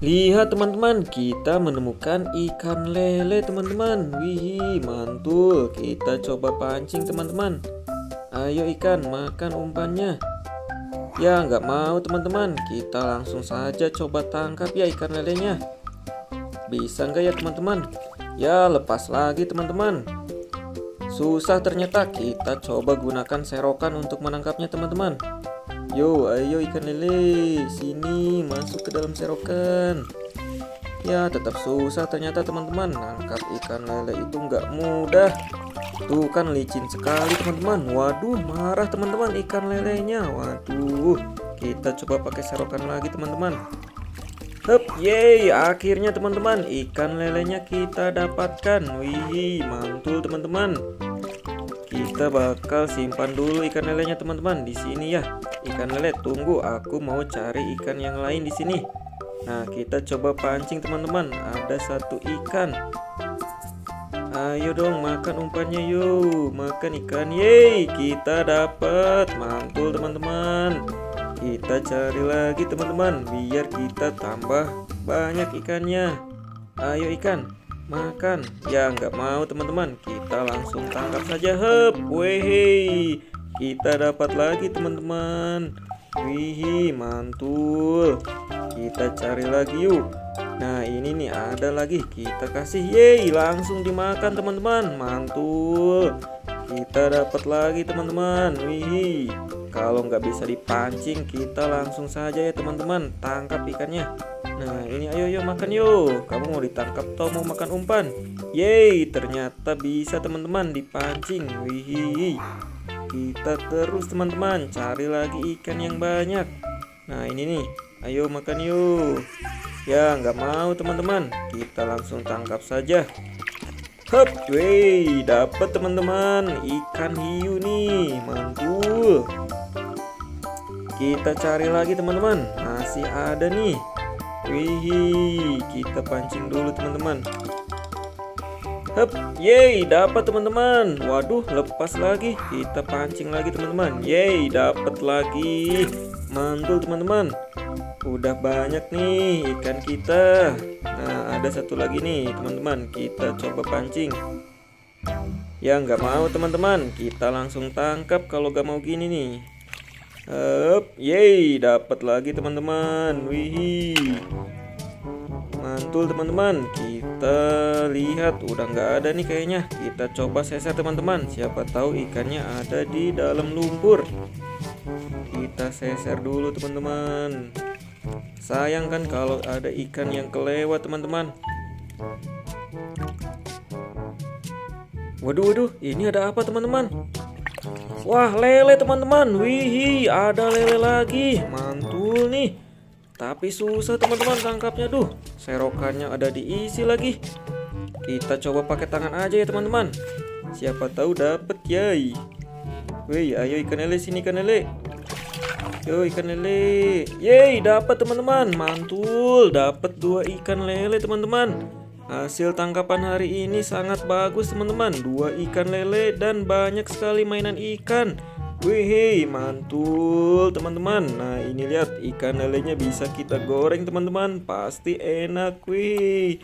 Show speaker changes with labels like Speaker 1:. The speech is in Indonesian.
Speaker 1: Lihat teman-teman, kita menemukan ikan lele teman-teman. Wih, mantul. Kita coba pancing teman-teman. Ayo ikan, makan umpannya. Ya, nggak mau teman-teman. Kita langsung saja coba tangkap ya ikan lelenya. Bisa nggak ya teman-teman? Ya, lepas lagi teman-teman. Susah ternyata. Kita coba gunakan serokan untuk menangkapnya teman-teman. Yo, ayo ikan lele, sini masuk ke dalam serokan. Ya, tetap susah ternyata teman-teman. Nangkap ikan lele itu nggak mudah. Tuh kan licin sekali teman-teman. Waduh, marah teman-teman ikan lelenya. Waduh, kita coba pakai serokan lagi teman-teman. Hup, yeay, akhirnya teman-teman ikan lelenya kita dapatkan. Wih, mantul teman-teman. Kita bakal simpan dulu ikan lelenya teman-teman di sini ya. Ikan lele, tunggu aku mau cari ikan yang lain di sini. Nah, kita coba pancing teman-teman. Ada satu ikan. Ayo dong makan umpannya yuk. Makan ikan. Yeay, kita dapat. Mantul teman-teman. Kita cari lagi teman-teman biar kita tambah banyak ikannya. Ayo ikan, makan ya nggak mau teman-teman kita langsung tangkap saja hep wehe kita dapat lagi teman-teman. Wih mantul. Kita cari lagi yuk. Nah ini nih ada lagi. Kita kasih. Yeay langsung dimakan teman-teman. Mantul. Kita dapat lagi teman-teman. Wih kalau nggak bisa dipancing kita langsung saja ya teman-teman. Tangkap ikannya. Nah ini ayo yuk makan yuk. Kamu mau ditangkap atau mau makan umpan? Yeay ternyata bisa teman-teman dipancing. Wih Kita terus teman-teman. Cari lagi ikan yang banyak. Nah ini nih. Ayo makan yuk. Ya nggak mau teman-teman. Kita langsung tangkap saja. Hup, wey, dapat teman-teman. Ikan hiu nih, mantul. Kita cari lagi teman-teman, masih ada nih. Wih, kita pancing dulu teman-teman. Hup, yeay, dapat teman-teman. Waduh, lepas lagi. Kita pancing lagi teman-teman. Yeay, dapat lagi. Mantul teman-teman. Udah banyak nih ikan kita. Nah, ada satu lagi nih teman-teman. Kita coba pancing. Ya nggak mau teman-teman. Kita langsung tangkap kalau nggak mau gini nih. Up, yeay, dapat lagi teman-teman. Wih, mantul teman-teman. Kita lihat udah nggak ada nih kayaknya. Kita coba seser teman-teman. Siapa tahu ikannya ada di dalam lumpur. Kita seser dulu teman-teman. Sayang kan kalau ada ikan yang kelewat teman-teman. Waduh, waduh, ini ada apa teman-teman? Wah lele teman-teman Wih ada lele lagi Mantul nih Tapi susah teman-teman tangkapnya. Duh serokannya ada diisi lagi. Kita coba pakai tangan aja ya teman-teman. Siapa tahu dapet ya Wih ayo ikan lele sini ikan lele. Yo ikan lele. Yeay dapat teman-teman. Mantul dapat dua ikan lele teman-teman. Hasil tangkapan hari ini sangat bagus teman-teman. Dua ikan lele dan banyak sekali mainan ikan Wih mantul teman-teman. Nah ini lihat ikan lelenya bisa kita goreng teman-teman. Pasti enak wih